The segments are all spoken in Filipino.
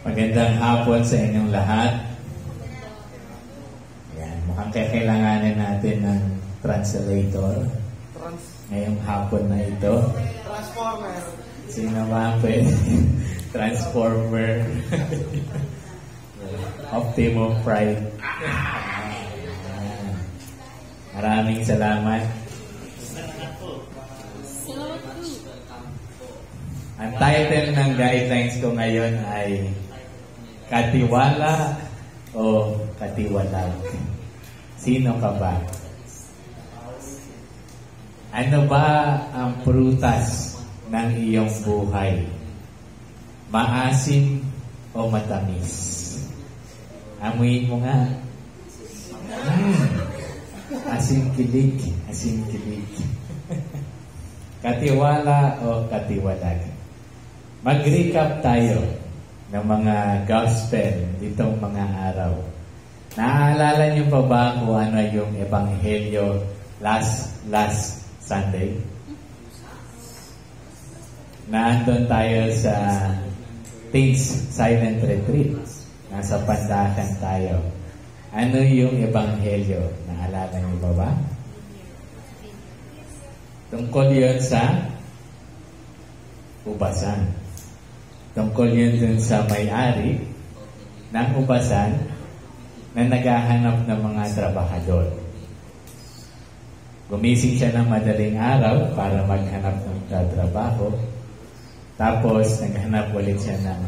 Magandang hapon sa inyong lahat. Yan, mukhang kakailanganin natin ng translator Trans ngayong hapon na ito. Transformer. Sino ba ang pwede? Transformer. Optimum Pride. Maraming salamat. Ang title ng guidelines ko ngayon ay Katiwala o Katiwalag. Sino ka ba? Ano ba ang prutas ng iyong buhay? Maasim o matamis? Amuin mo nga. Mm. Asim kilig, asim kilig. Katiwala o katiwalag? Mag-recap tayo ng mga gospel ditong mga araw. Naaalala niyo pa ba kung ano yung ebanghelyo last last Sunday? Naandun tayo sa Things Silent Retreat. Nasa pandakan tayo. Ano yung ebanghelyo? Naalala niyo pa ba? Tungkol yun sa ubasan. Tungkol yun dun sa may-ari ng ubasan na naghahanap ng mga trabahador. Gumising siya ng madaling araw para maghanap ng trabaho. Tapos, naghanap ulit siya ng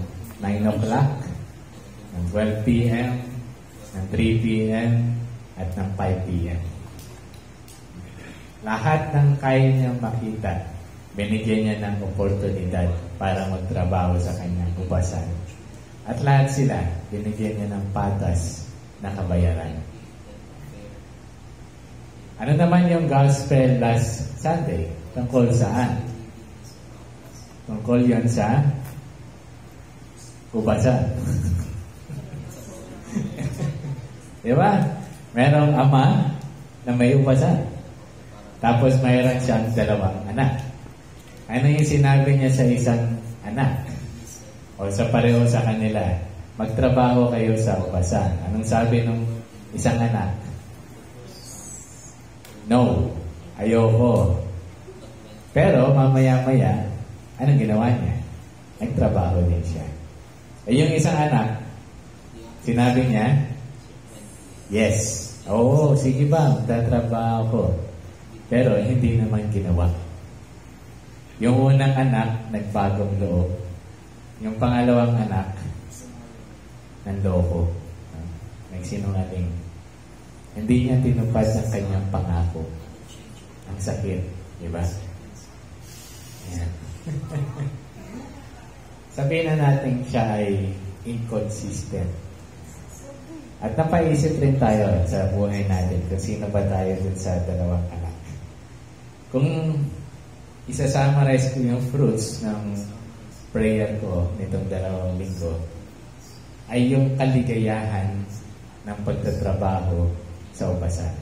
9 o'clock, ng 12 p.m., ng 3 p.m., at ng 5 p.m. Lahat ng kaya niyang makita, binigyan niya ng oportunidad para magtrabaho sa kanyang ubasan. At lahat sila, binigyan niya ng patas na kabayaran. Ano naman yung gospel last Sunday? Tungkol saan? Tungkol yun sa ubasan. Di ba? Merong ama na may ubasan. Tapos mayroon siyang dalawang anak. Ano yung sinabi niya sa isang anak? O sa pareho sa kanila, magtrabaho kayo sa ubasan. Anong sabi ng isang anak? No, ayoko. Pero mamaya-maya, anong ginawa niya? Nagtrabaho din siya. Eh yung isang anak, sinabi niya, Yes. Oo, sige ba, magtatrabaho ko. Pero hindi naman ginawa. Yung unang anak, nagbagong loob. Yung pangalawang anak, nanloko. Nagsinungaling. Hindi niya tinupad ang kanyang pangako. Ang sakit. Di ba? Sabihin na natin siya ay inconsistent. At napaisip rin tayo sa buhay natin kung sino ba tayo dun sa dalawang anak. Kung isa-summarize ko yung fruits ng prayer ko nitong dalawang linggo, ay yung kaligayahan ng pagtatrabaho sa ubasan.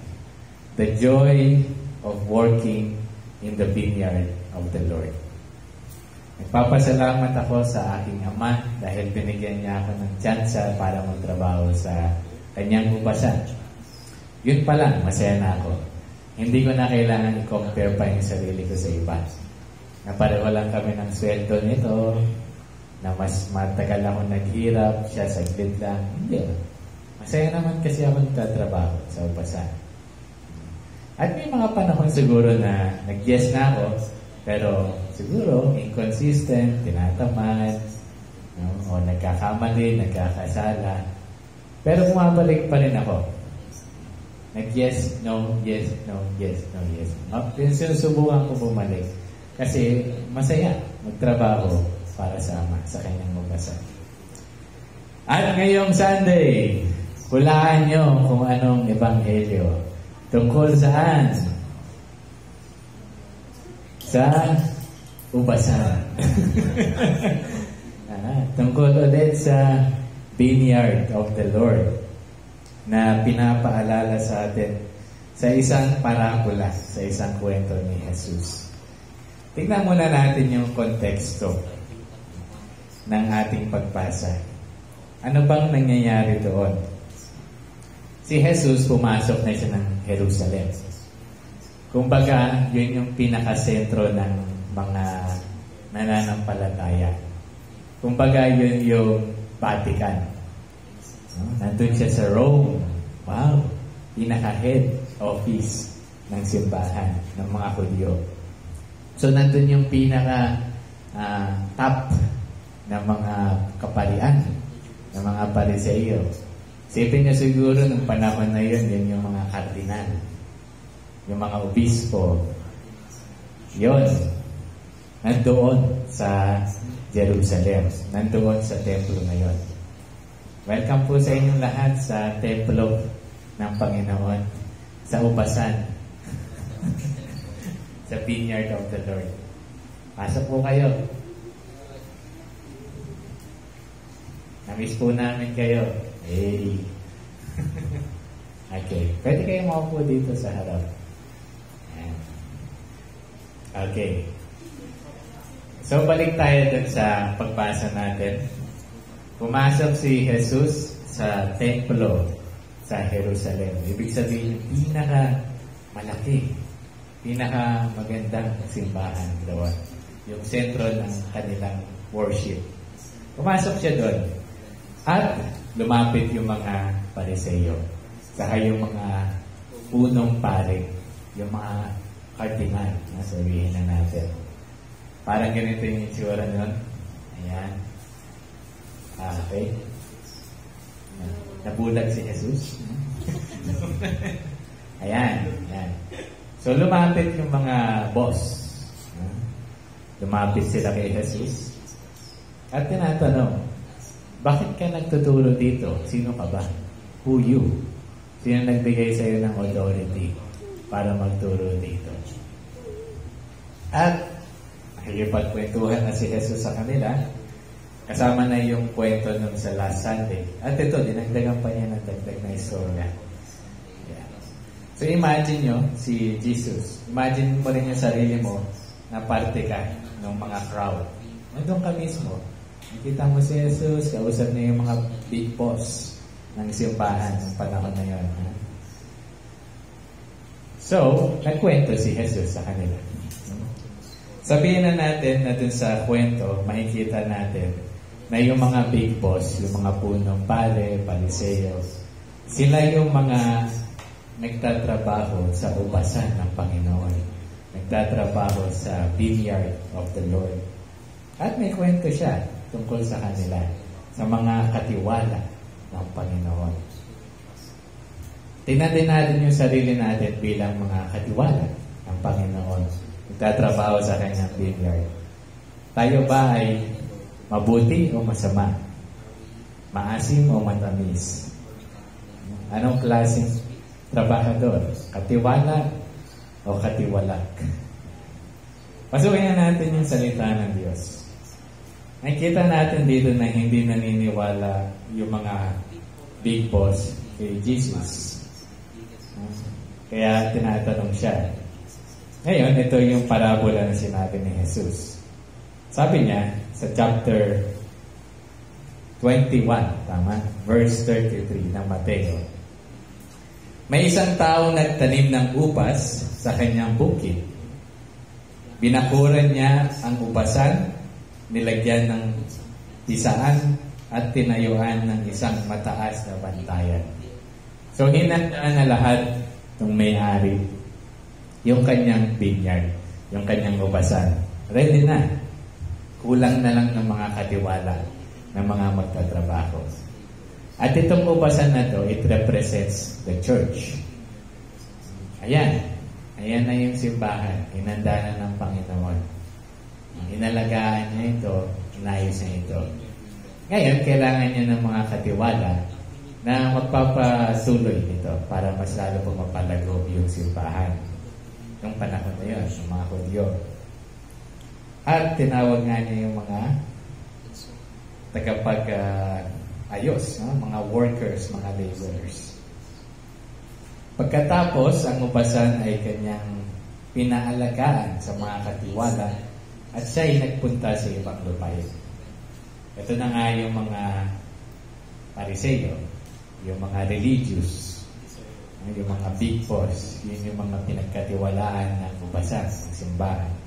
The joy of working in the vineyard of the Lord. Nagpapasalamat ako sa aking ama dahil binigyan niya ako ng tsansa para magtrabaho sa kanyang ubasan. Yun pa lang, masaya na ako. Hindi ko na kailangan i-compare pa yung sarili ko sa iba. Na pareho lang kami ng sweldo nito, na mas matagal ako naghirap, siya saglit lang. Hindi. Masaya naman kasi ako nagtatrabaho sa ubasan. At may mga panahon siguro na nag-yes na ako, pero siguro inconsistent, tinatamad, no? o nagkakamali, nagkakasala. Pero bumabalik pa rin ako. Nag-yes, no, yes, no, yes, no, yes. No? Sinusubukan ko bumalik. Kasi masaya magtrabaho para sa Ama, sa kanyang ubasan. At ngayong Sunday, hulaan nyo kung anong ebanghelyo. Tungkol saan? Sa ubasan. ah, tungkol ulit sa vineyard of the Lord na pinapaalala sa atin sa isang parabola, sa isang kwento ni Jesus. Tingnan muna natin yung konteksto ng ating pagbasa. Ano bang nangyayari doon? Si Jesus pumasok na siya ng Jerusalem. Kumbaga, yun yung pinakasentro ng mga nananampalataya. Kumbaga, yun yung Vatican. No? Nandun siya sa Rome. Wow! Pinaka-head office ng simbahan ng mga Hudyo. So, nandun yung pinaka uh, top ng mga kapalian, ng mga pariseyo. Sipin niyo siguro ng panahon na yun, yun yung mga kardinal, yung mga obispo. Yun, nandoon sa Jerusalem, nandoon sa templo ngayon. Welcome po sa inyong lahat sa templo ng Panginoon, sa ubasan, sa vineyard of the Lord. Pasok po kayo. Namiss po namin kayo. Hey. okay. Pwede kayo maupo dito sa harap. Okay. So, balik tayo dun sa pagbasa natin. Pumasok si Jesus sa templo sa Jerusalem. Ibig sabihin, pinaka malaki, pinaka magandang simbahan doon. Yung sentro ng kanilang worship. Pumasok siya doon. At lumapit yung mga pariseyo. Saka yung mga punong pare, yung mga kardinal, na sabihin na natin. Parang ganito yung itsura nun. Ayan. Ah, okay. Nabulag si Jesus. ayan, ayan. So lumapit yung mga boss. Lumapit sila kay Jesus. At tinatanong, bakit ka nagtuturo dito? Sino ka ba? Who you? Sino nagbigay sa iyo ng authority para magturo dito? At nakikipagkwentuhan na si Jesus sa kanila. Kasama na yung kwento nung sa last Sunday. At ito, dinagdagan pa niya ng dagdag na istorya. Yeah. So imagine nyo si Jesus. Imagine mo rin yung sarili mo na parte ka ng mga crowd. Nandun ka mismo Nakita mo si Jesus, kausap niya yung mga big boss ng simbahan ng panahon na yun. Ha? So, nagkwento si Jesus sa kanila. Sabihin na natin na dun sa kwento, makikita natin na yung mga big boss, yung mga punong pare, paliseo, sila yung mga nagtatrabaho sa ubasan ng Panginoon. Nagtatrabaho sa vineyard of the Lord. At may kwento siya tungkol sa kanila, sa mga katiwala ng Panginoon. Tingnan din natin yung sarili natin bilang mga katiwala ng Panginoon. Nagtatrabaho sa kanyang vineyard. Tayo ba ay mabuti o masama? Maasim o matamis? Anong klaseng trabahador? Katiwala o katiwalak? Pasukin natin yung salita ng Diyos. Nakikita natin dito na hindi naniniwala yung mga big boss kay Jesus. Kaya tinatanong siya. Ngayon, ito yung parabola na sinabi ni Jesus. Sabi niya sa chapter 21, tama? Verse 33 ng Mateo. May isang taong nagtanim ng upas sa kanyang bukid. Binakuran niya ang upasan nilagyan ng isaan at tinayuan ng isang mataas na bantayan. So, hinandaan na lahat ng may-ari yung kanyang vineyard, yung kanyang ubasan. Ready na. Kulang na lang ng mga katiwala ng mga magtatrabaho. At itong ubasan na to, it represents the church. Ayan. Ayan na yung simbahan. Inanda na ng Panginoon. Inalagaan niya ito, inayos niya ito. Ngayon, kailangan niya ng mga katiwala na magpapatuloy nito para mas lalo pong mapalago yung simbahan. Nung panahon na yun, mga Hudyo. At tinawag nga niya yung mga tagapag uh, ayos, no? mga workers, mga laborers. Pagkatapos, ang ubasan ay kanyang pinaalagaan sa mga katiwala at siya ay nagpunta sa ibang lupain. Ito na nga yung mga pariseo, yung mga religious, yung mga big boss, yun yung mga pinagkatiwalaan ng ubasan, ng simbahan.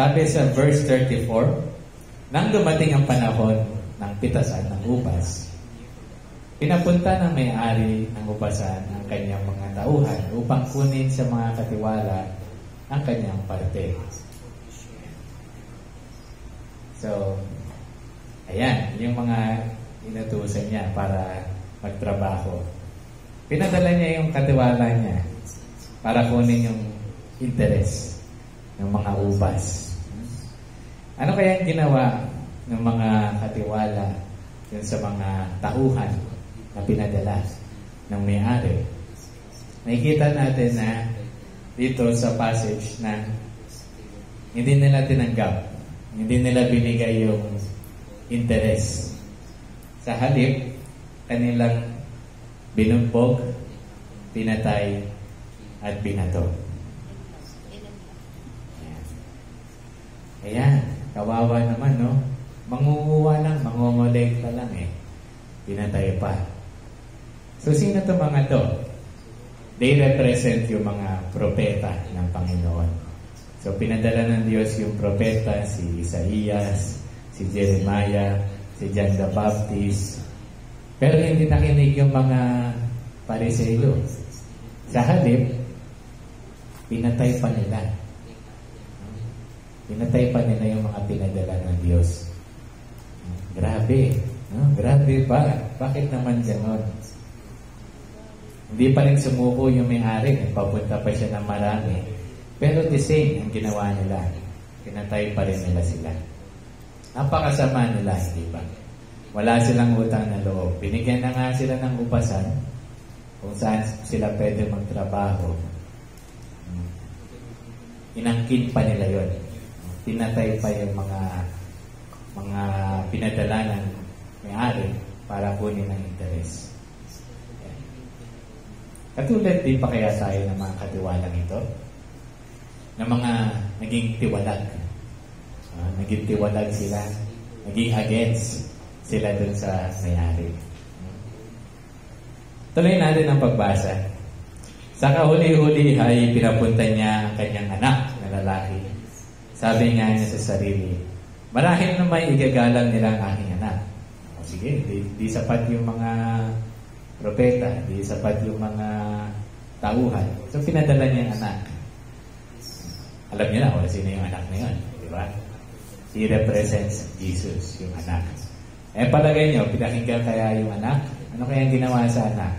Sabi sa verse 34, nang dumating ang panahon ng pitasan ng ubas, pinapunta ng may-ari ng ubasan ang kanyang mga tauhan upang kunin sa mga katiwala ang kanyang parte. So, ayan, yung mga inutusan niya para magtrabaho. Pinadala niya yung katiwala niya para kunin yung interest ng mga ubas. Ano kaya ginawa ng mga katiwala yun sa mga tauhan na pinadala ng may-ari? Nakikita natin na dito sa passage na hindi nila tinanggap, hindi nila binigay yung interest. Sa halip, kanilang binugbog, pinatay, at binato. Ayan. Ayan, kawawa naman, no? Mangunguha lang, mangongolekta lang eh. Pinatay pa. So, sino to mga to? They represent yung mga propeta ng Panginoon. So, pinadala ng Diyos yung propeta, si Isaías, si Jeremiah, si John the Baptist. Pero hindi nakinig yung mga pariseyo. Sa halip, pinatay pa nila. Pinatay pa nila yung mga pinadala ng Diyos. Grabe. No? Grabe ba? Bakit naman ganon? Hindi pa rin sumuko yung may-ari. Nagpapunta pa siya ng marami. Pero the same ang ginawa nila. Pinatay pa rin nila sila. Napakasama nila, hindi ba? Wala silang utang na loob. Binigyan na nga sila ng upasan kung saan sila pwede magtrabaho. Inangkin pa nila yon. Pinatay pa yung mga mga pinadala ng may-ari para kunin ng interes. Katulad din pa kaya tayo ng mga katiwalang ito? Na mga naging tiwalag. Uh, naging tiwalag sila. Naging against sila dun sa may-ari. Tuloy natin ang pagbasa. Sa kahuli-huli ay pinapunta niya ang kanyang anak na lalaki. Sabi nga niya sa sarili, Marahil na may igagalang nila ang aking anak. O sige, di, di sapat yung mga propeta, di sapat yung mga tauhan. So pinadala niya ang anak. Alam niyo na kung sino yung anak na yun, di ba? He represents Jesus, yung anak. Eh palagay niyo, pinakinggan kaya yung anak? Ano kaya ginawa sa anak?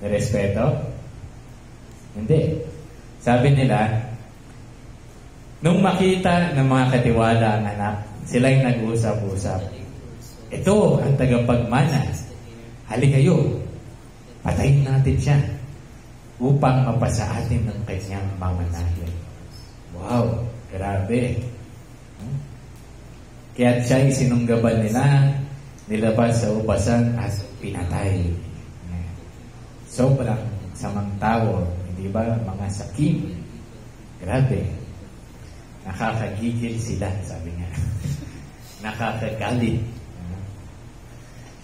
Respeto? Hindi. Sabi nila, nung makita ng mga katiwala ang anak, sila'y nag-usap-usap. Ito ang tagapagmana. Hali kayo, patayin natin siya upang mapasa atin ng kanyang mamanahin. Wow, grabe. Kaya siya'y sinunggaban nila, nilabas sa ubasan at pinatay. Sobrang samang tao, hindi ba? Mga sakim. Grabe. Nakakagigil sila, sabi nga. Nakakagalit.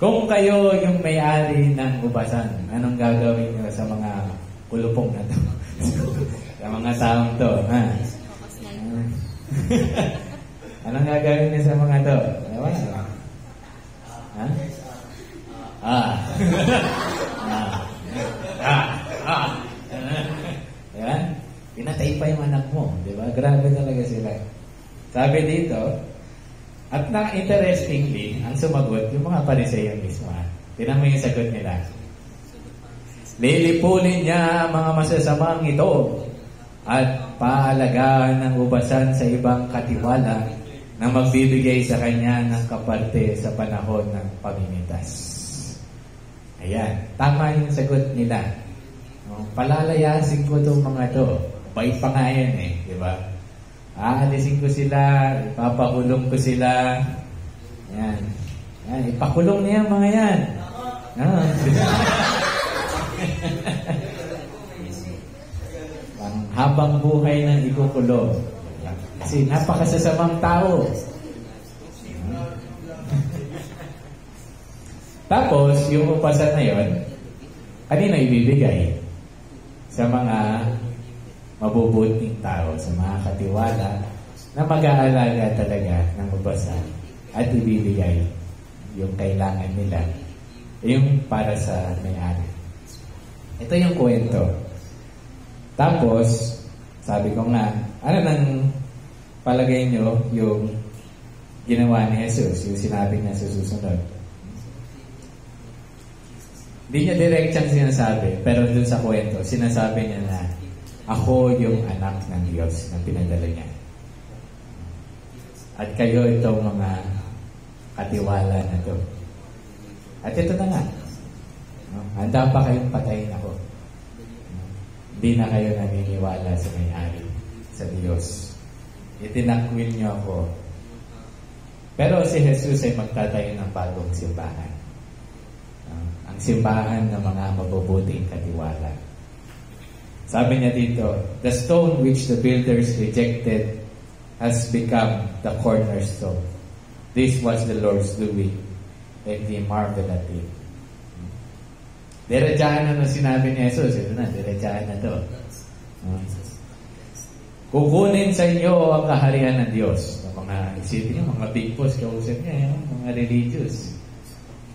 Kung kayo yung may-ari ng ubasan, anong gagawin nyo sa mga kulupong na to? sa mga taong to, ha? anong gagawin nyo sa mga to? Ewan, ha? Ah. Ah. Ah. Yan. Pinatay pa yung anak mo. Di ba? Grabe talaga sila. Sabi dito, at na interestingly, ang sumagot, yung mga pariseyo mismo. Ha? Tinan mo yung sagot nila. Lilipunin niya ang mga masasamang ito at paalagaan ng ubasan sa ibang katiwala na magbibigay sa kanya ng kaparte sa panahon ng pamimitas. Ayan, tama yung sagot nila. Palalayasin ko itong mga to. Bait pa nga yan eh, di ba? Aalisin ko sila, ipapakulong ko sila. Ayan. Ayan, ipakulong niya mga yan. Ah. Ang habang buhay ng ikukulong. Kasi napakasasamang tao. Tapos, yung upasan na yon, kanino ibibigay? Sa mga mabubuting tao, sa mga katiwala na mag-aalaga talaga ng upasan at ibibigay yung kailangan nila, yung para sa may-ari. Ito yung kwento. Tapos, sabi ko nga, ano nang palagay nyo yung ginawa ni Jesus, yung sinabi niya sa susunod? Hindi niya direct siyang sinasabi, pero dun sa kwento, sinasabi niya na, ako yung anak ng Diyos na pinadala niya. At kayo itong mga katiwala na to. At ito na nga. No? Handa pa kayong patayin ako. Hindi na kayo naniniwala sa may-ari, sa Diyos. Itinakwil niyo ako. Pero si Jesus ay magtatayo ng bagong simbahan. No? Ang simbahan ng mga mabubuting katiwala. Sabi niya dito, The stone which the builders rejected has become the cornerstone. This was the Lord's doing, and we marvel at it. Diretsahan na na sinabi ni Jesus. Ito na, diretsahan na to. Kukunin sa inyo ang kaharian ng Diyos. Ng mga, isipin niyo, mga big boss, kausap niya, yung mga religious.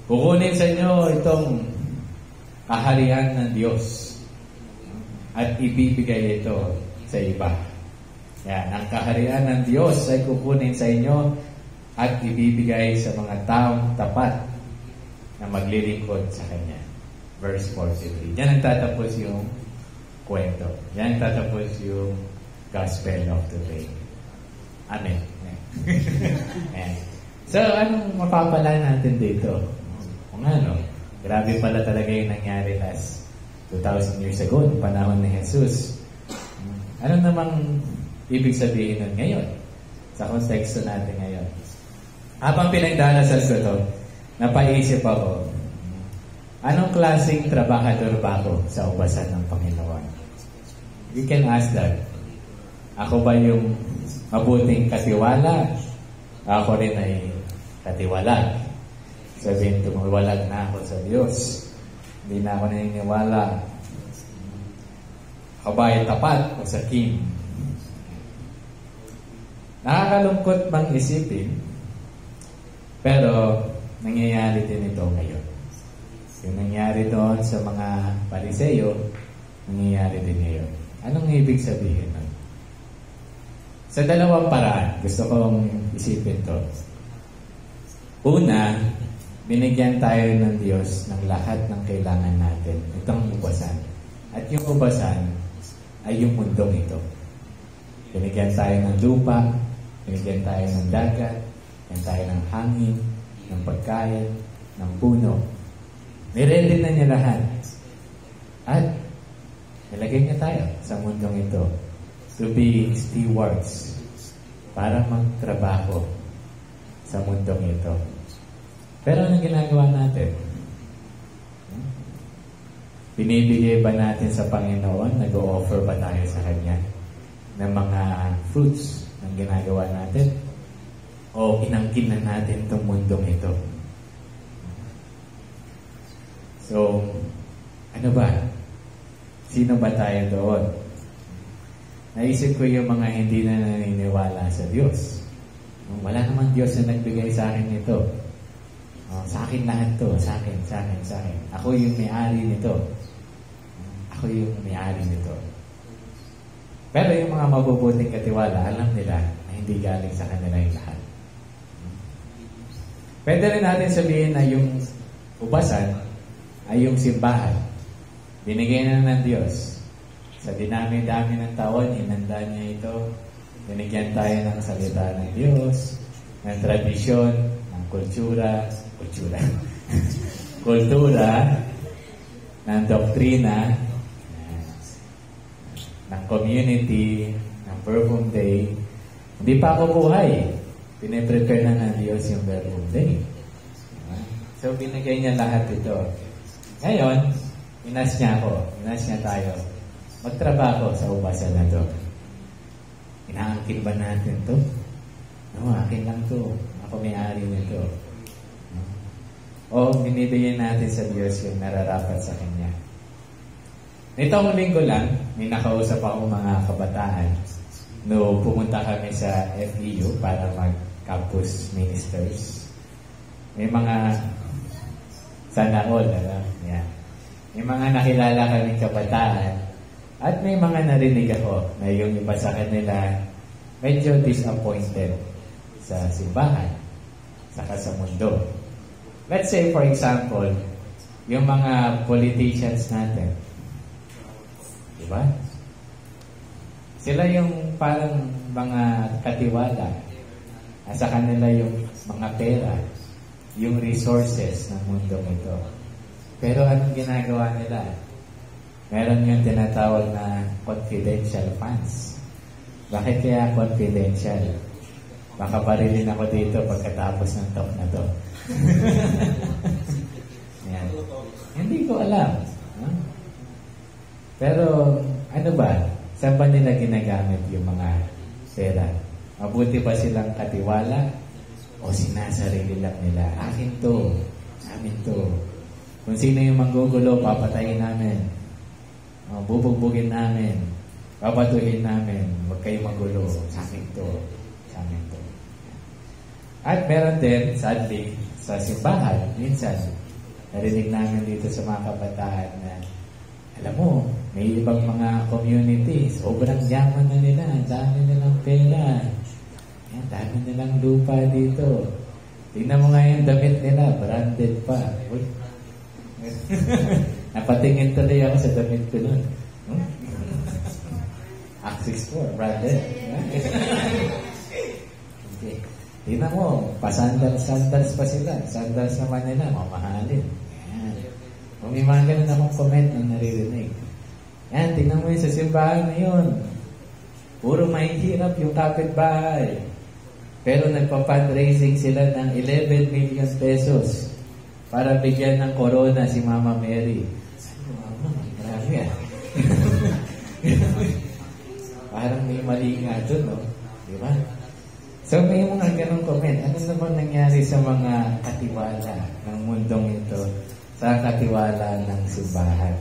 Kukunin sa inyo itong kaharian ng Diyos at ibibigay ito sa iba. Yan, ang kaharian ng Diyos ay kukunin sa inyo at ibibigay sa mga taong tapat na maglilingkod sa Kanya verse 43. Yan ang tatapos yung kwento. Yan ang tatapos yung gospel of today. Amen. Amen. so, anong mapapala natin dito? Kung ano, grabe pala talaga yung nangyari last 2,000 years ago, ng panahon ni Jesus. Ano namang ibig sabihin nun ngayon? Sa konteksto natin ngayon. Habang pinagdarasal ko to, napaisip ako, Anong klaseng trabahador ba ako sa ubasan ng Panginoon? You can ask that. Ako ba yung mabuting katiwala? Ako rin ay katiwalag. Sabihin, tumawalag na ako sa Diyos. Hindi na ako naniniwala. Ako ba ay tapat o sa King? Nakakalungkot bang isipin? Pero nangyayari din ito ngayon. Yung nangyari doon sa mga pariseyo, nangyayari din ngayon. Anong ibig sabihin nun? Sa dalawang paraan, gusto kong isipin to. Una, binigyan tayo ng Diyos ng lahat ng kailangan natin. Itong ubasan. At yung ubasan ay yung mundong ito. Binigyan tayo ng lupa, binigyan tayo ng dagat, binigyan tayo ng hangin, ng pagkain, ng puno, Niredy na niya lahat. At nilagay niya tayo sa mundong ito to be stewards para magtrabaho sa mundong ito. Pero anong ginagawa natin? Binibigay ba natin sa Panginoon? Nag-o-offer ba tayo sa Kanya ng mga fruits ng ginagawa natin? O inangkin na natin itong mundong ito? So, ano ba? Sino ba tayo doon? Naisip ko yung mga hindi na naniniwala sa Diyos. Wala namang Diyos na nagbigay sa akin nito. Oh, sa akin lahat to. Sa akin, sa akin, sa akin. Ako yung may-ari nito. Ako yung may-ari nito. Pero yung mga mabubuting katiwala, alam nila na hindi galing sa kanila yung lahat. Pwede rin natin sabihin na yung ubasan ay yung simbahan. Binigay na ng Diyos. Sa dinami-dami ng taon, inanda niya ito. Binigyan tayo ng salita ng Diyos, ng tradisyon, ng kultura, kultura, kultura, ng doktrina, ng community, ng Verbum Day. Hindi pa ako buhay. Piniprepare na ng Diyos yung Verbum Day. So, binigay niya lahat ito. Ngayon, inas niya ako, inas niya tayo, magtrabaho sa ubasan na to. Inaangkin ba natin to? No, akin lang to. Ako may-ari nito. O binibigyan natin sa Diyos yung nararapat sa Kanya. Nitong linggo lang, may nakausap ako mga kabataan no pumunta kami sa FEU para mag-campus ministers. May mga sana all, ano? Yan. May mga nakilala kaming kabataan at may mga narinig ako na yung iba sa kanila medyo disappointed sa simbahan, saka sa mundo. Let's say, for example, yung mga politicians natin, di ba? Sila yung parang mga katiwala. Sa kanila yung mga pera, yung resources ng mundo ito. Pero anong ginagawa nila? Meron yung tinatawag na confidential funds. Bakit kaya confidential? Baka barilin ako dito pagkatapos ng talk na to. Hindi ko alam. Huh? Pero ano ba? Saan ba nila ginagamit yung mga pera? Mabuti ba silang katiwala? O sinasarili lang nila? Akin to. Amin to. Kung sino yung manggugulo, papatayin namin. O, bubugbugin namin. Babatuhin namin. Huwag kayo magulo. Akin to. Amin to. At meron din, sadly, sa simbahan, minsan, narinig namin dito sa mga kabataan na alam mo, may ibang mga community, sobrang yaman na nila, dami nilang pera. Yan, dami nilang lupa dito. Tingnan mo nga yung damit nila, branded pa. Uy. Napatingin tuloy ako sa damit ko nun. Hmm? Axis 4, branded. okay. Tingnan mo, pasandals-sandals pa sila. Sandals naman nila, mamahalin. Yan. Kung may mga ganun akong comment na naririnig. Yan, tingnan mo yun sa simbahan na yun. Puro mahihirap yung kapitbahay. Pero nagpa-fundraising sila ng 11 million pesos para bigyan ng corona si Mama Mary. Ano, Mama, grabe ah. Parang may mali nga doon, no? Di ba? So may mga ganong comment. Ano naman nangyari sa mga katiwala ng mundong ito sa katiwala ng simbahan?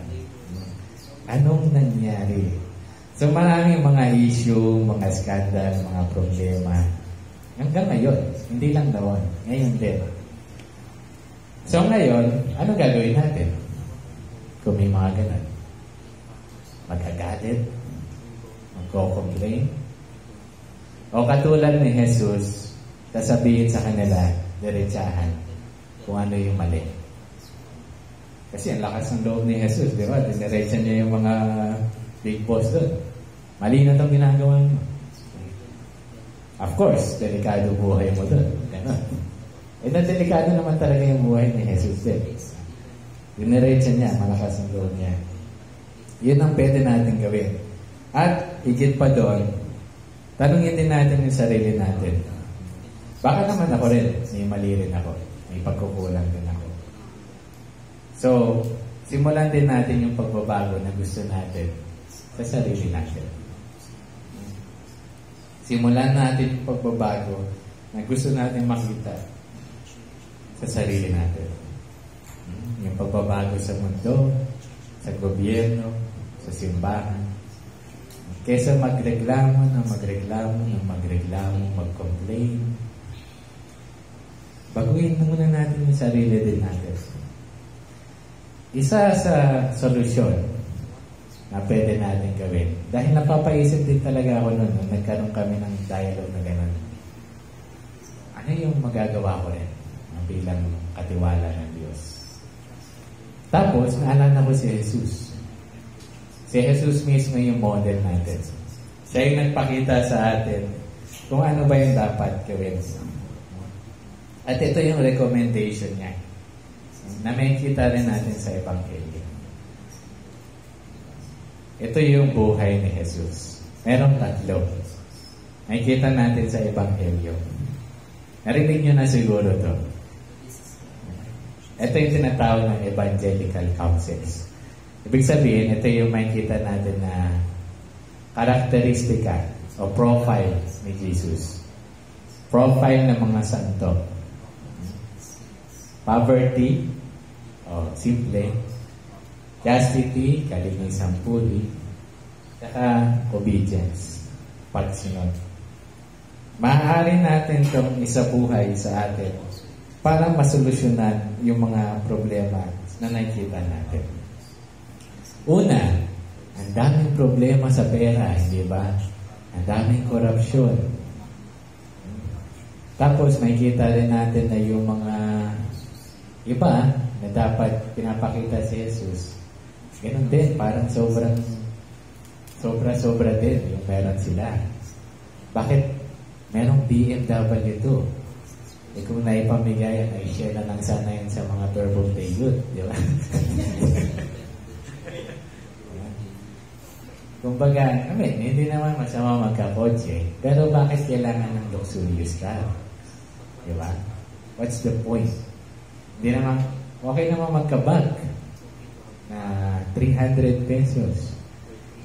Anong nangyari? So maraming mga issue, mga skandal, mga problema. Hanggang ngayon, hindi lang noon, ngayon din. So ngayon, ano gagawin natin? Kung may mga ganun. Magagalit? Magko-complain? O katulad ni Jesus, sasabihin sa kanila, diretsahan, kung ano yung mali. Kasi ang lakas ng loob ni Jesus, di ba? Diniretsa niya yung mga big boss doon. Mali na itong ginagawa niyo. Of course, delikado buhay mo doon. Ganon. Eh, na delikado naman talaga yung buhay ni Jesus din. Diniretsa niya, malakas ang loob niya. Yun ang pwede natin gawin. At higit pa doon, tanungin din natin yung sarili natin. Baka naman ako rin, may mali rin ako. May pagkukulang din ako. So, simulan din natin yung pagbabago na gusto natin sa sarili natin. Simulan natin yung pagbabago na gusto natin makita sa sarili natin. Yung pagbabago sa mundo, sa gobyerno, sa simbahan. Kesa magreklamo na magreklamo na magreklamo, mag-complain. Baguhin muna natin yung sarili din natin. Isa sa solusyon na pwede natin gawin. Dahil napapaisip din talaga ako noon nung nagkaroon kami ng dialogue na gano'n. Ano yung magagawa ko rin bilang katiwala ng Diyos? Tapos, naalala ko si Jesus. Si Jesus mismo yung model natin. Siya yung nagpakita sa atin kung ano ba yung dapat gawin. At ito yung recommendation niya na may kita rin natin sa Ebanghelyo. Ito yung buhay ni Jesus. Merong tatlo. Nakikita natin sa Ebanghelyo. Narinig nyo na siguro to. Ito yung tinatawag ng evangelical counsels. Ibig sabihin, ito yung makikita natin na karakteristika o profile ni Jesus. Profile ng mga santo. Poverty, oh, simple. Chastity, kalinisan puri. Saka obedience, pagsunod. Maaari natin itong isabuhay sa atin para masolusyonan yung mga problema na nakikita natin. Una, ang daming problema sa pera, hindi ba? Ang daming korupsyon. Tapos makikita rin natin na yung mga iba na dapat pinapakita si Jesus. Ganun din, parang sobrang sobra-sobra din yung meron sila. Bakit merong BMW ito? Eh kung naipamigay, ay share na lang sana yun sa mga birthday youth, di ba? Kumbaga, I mean, hindi naman masama magkakotse, pero bakit kailangan ng luxurious car? Di ba? What's the point? Hindi naman, okay naman magkabag na 300 pesos.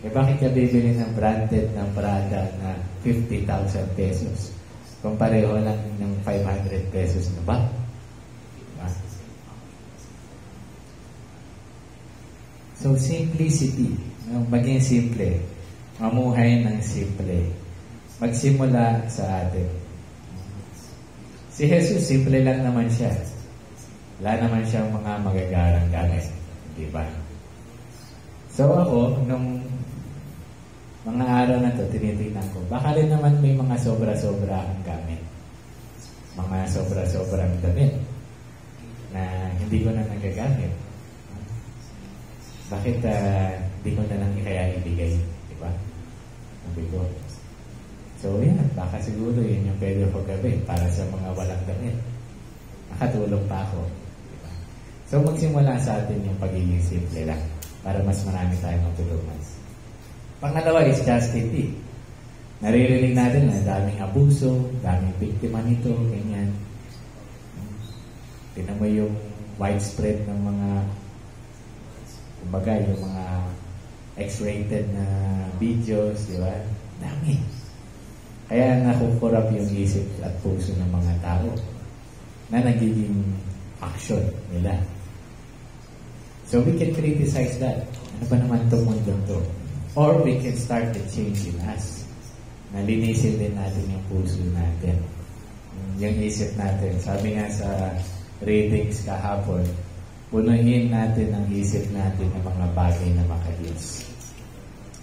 Eh bakit ka bibili ng branded na Prada na 50,000 pesos? Kung pareho lang ng 500 pesos na ba? Diba? So, simplicity. Maging simple. Mamuhay ng simple. Magsimula sa atin. Si Jesus, simple lang naman siya. Wala naman siyang mga magagarang gamit. Di ba? So ako, nung mga araw na to, tinitingnan ko, baka rin naman may mga sobra-sobra ang gamit. Mga sobra-sobrang damit na hindi ko na nagagamit. Bakit uh, hindi ko na lang kaya ibigay? Di ba? Sabi ko. So yan, baka siguro yun yung pwede ko gawin para sa mga walang damit. Nakatulong pa ako. Di ba? So magsimula sa atin yung pagiging simple lang para mas marami tayong matulungan. Pangalawa is chastity. Naririnig natin na daming abuso, daming biktima nito, ganyan. Tinan mo yung widespread ng mga kumbaga yung mga X-rated na videos, di ba? Dami. Kaya nakukurap yung isip at puso ng mga tao na nagiging action nila. So we can criticize that. Ano ba naman itong mundo to? Or we can start the change in us. Nalinisin din natin yung puso natin. Yung isip natin. Sabi nga sa readings kahapon, punuhin natin ang isip natin ng mga bagay na makadiyos.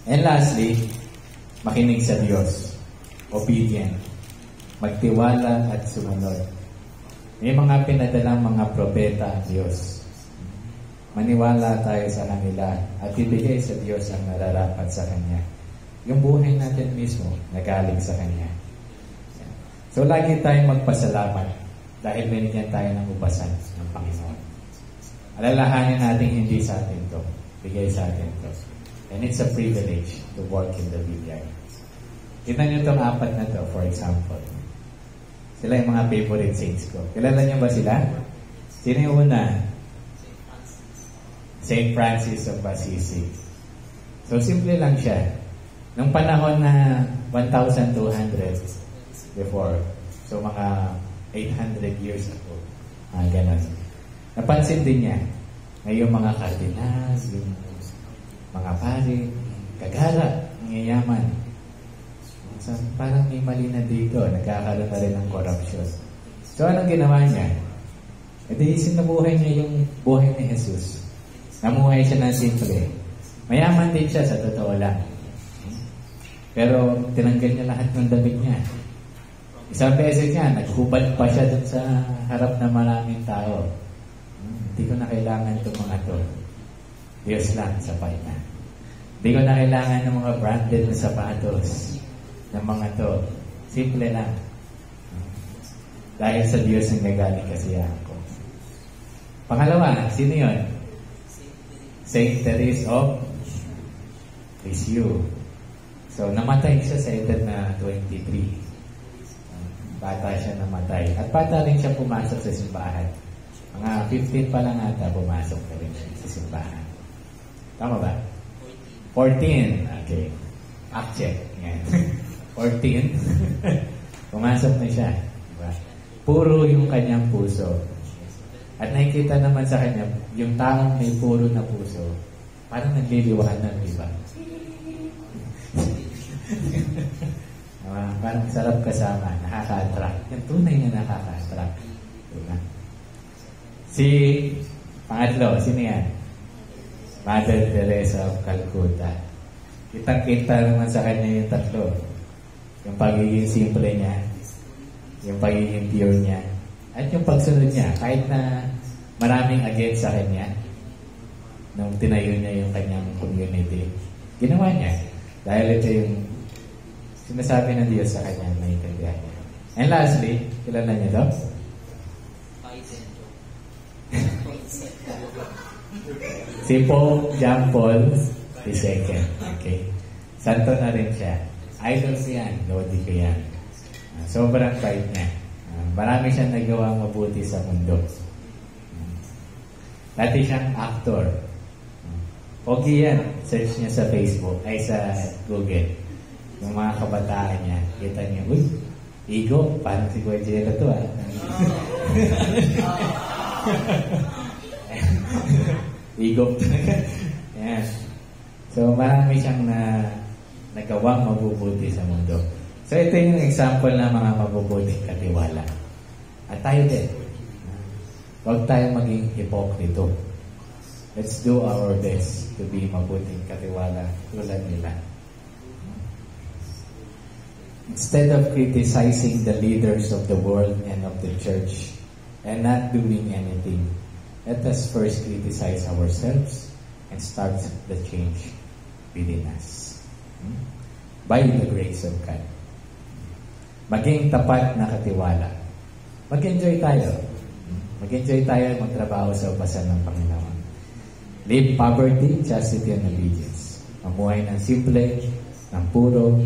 And lastly, makinig sa Diyos. Obedient. Magtiwala at sumunod. May mga pinadalang mga propeta ang Diyos maniwala tayo sa kanila at ibigay sa Diyos ang nararapat sa Kanya. Yung buhay natin mismo, nagaling sa Kanya. So, lagi tayong magpasalamat dahil binigyan tayo ng ubasan ng Panginoon. Alalahanin natin hindi sa atin to. Bigay sa atin to. And it's a privilege to work in the vineyard. Kita niyo itong apat na to, for example. Sila yung mga favorite saints ko. Kilala niyo ba sila? Sino yung una? St. Francis of Assisi. So, simple lang siya. Nung panahon na 1,200 before, so mga 800 years ago, ah, ganun. Napansin din niya na yung mga kardinal, yung mga pare, kagara, nangyayman. So, parang may mali na dito, nagkakaroon na rin ng corruption. So, anong ginawa niya? E di sinabuhay niya yung buhay ni Jesus. Namuhay siya ng simple. Mayaman din siya sa totoo lang. Pero tinanggal niya lahat ng damit niya. Isang beses nga, naghubad pa siya dun sa harap ng maraming tao. Hindi ko na kailangan itong mga to. Diyos lang, sapat na. Hindi ko na kailangan ng mga branded na sapatos ng mga to. Simple lang. Dahil sa Diyos ang nagaling kasiyahan ko. Pangalawa, sino yun? Saint Teresa of Lisieux. So, namatay siya sa edad na 23. Bata siya namatay. At bata rin siya pumasok sa simbahan. Mga 15 pa lang ata pumasok na rin sa simbahan. Tama ba? 14. Okay. Act check. Yan. 14. pumasok na siya. Diba? Puro yung kanyang puso. At nakikita naman sa kanya, yung taong may puro na puso, parang nagliliwanag, di ba? Ah, parang sarap kasama, nakaka-attract. Yung tunay na nakaka-attract. Diba? Si, pangatlo, sino yan? Mother Teresa of Calcutta. Kitang-kita naman sa kanya yung tatlo. Yung pagiging simple niya, yung pagiging pure niya, at yung pagsunod niya, kahit na maraming against sa kanya, nung tinayo niya yung kanyang community, ginawa niya. Dahil ito yung sinasabi ng Diyos sa kanya, naiintindihan niya. And lastly, kilala niyo to? Si Pope John Paul II. Okay. Santo na rin siya. Idol ko yan. Lodi ko yan. Ah, sobrang fight niya. Ah, marami siyang nagawa mabuti sa mundo. Ah, Dati siyang actor. Pogi yan. Search niya sa Facebook. Ay sa Google. Yung mga kabataan niya. Kita niya, uy, Igo, parang si Kuya Jero to ah. Igop talaga. Yan. So, marami siyang na nagawang mabubuti sa mundo. So, ito yung example ng mga mabubuting katiwala. At tayo din. Huwag tayong maging hipokrito. Let's do our best to be mabuting katiwala tulad nila. Instead of criticizing the leaders of the world and of the church and not doing anything, let us first criticize ourselves and start the change within us. Hmm? By the grace of God. Maging tapat na katiwala. Mag-enjoy tayo. Hmm? Mag-enjoy tayo magtrabaho sa upasan ng Panginoon. Live poverty, chastity, and obedience. Mamuhay ng simple, ng puro,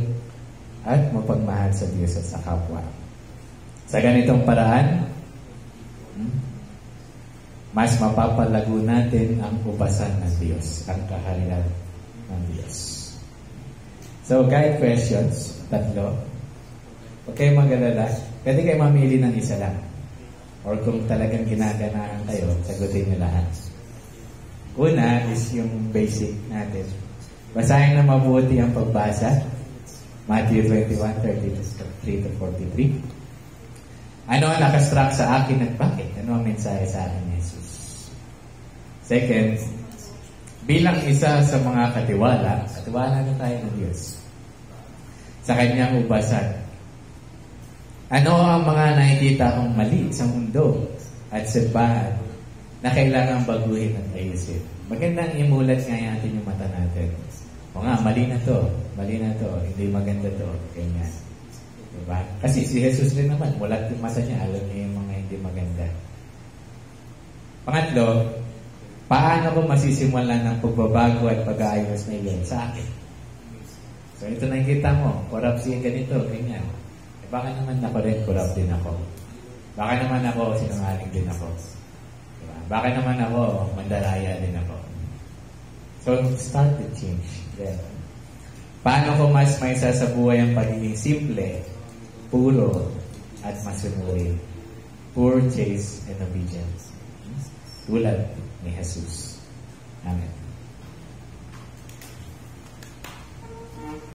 at mapagmahal sa Diyos at sa kapwa. Sa ganitong paraan, hmm, mas mapapalago natin ang ubasan ng Diyos, ang kaharian ng Diyos. So, guide questions, tatlo. Huwag kayong mag-alala. Pwede kayo mamili ng isa lang. Or kung talagang ginaganahan kayo, sagutin niyo lahat. Una is yung basic natin. Basahin na mabuti ang pagbasa. Matthew 21, 33 to 43. Ano ang nakastruck sa akin at bakit? Ano ang mensahe sa akin? Second, bilang isa sa mga katiwala, katiwala na tayo ng Diyos sa kanyang ubasan. Ano ang mga nakikita kong mali sa mundo at sa bahay na kailangan baguhin at ayusin? Magandang imulat nga natin yung mata natin. O nga, mali na to. Mali na to. Hindi maganda to. Ganyan. Diba? Kasi si Jesus rin naman, mulat yung mata niya. Alam niya yung mga hindi maganda. Pangatlo, paano ko masisimulan ng pagbabago at pag-aayos na iyon sa akin? So ito nakikita mo, corrupt siya ganito, ganyan. Eh, baka naman ako rin, corrupt din ako. Baka naman ako, sinungaling din ako. Diba? Baka naman ako, mandaraya din ako. So, start the change. Then, paano ko mas may sasabuhay ang pagiging simple, puro, at masunuri? Poor, chaste, and obedient. Tulad ni Jesus. Amen.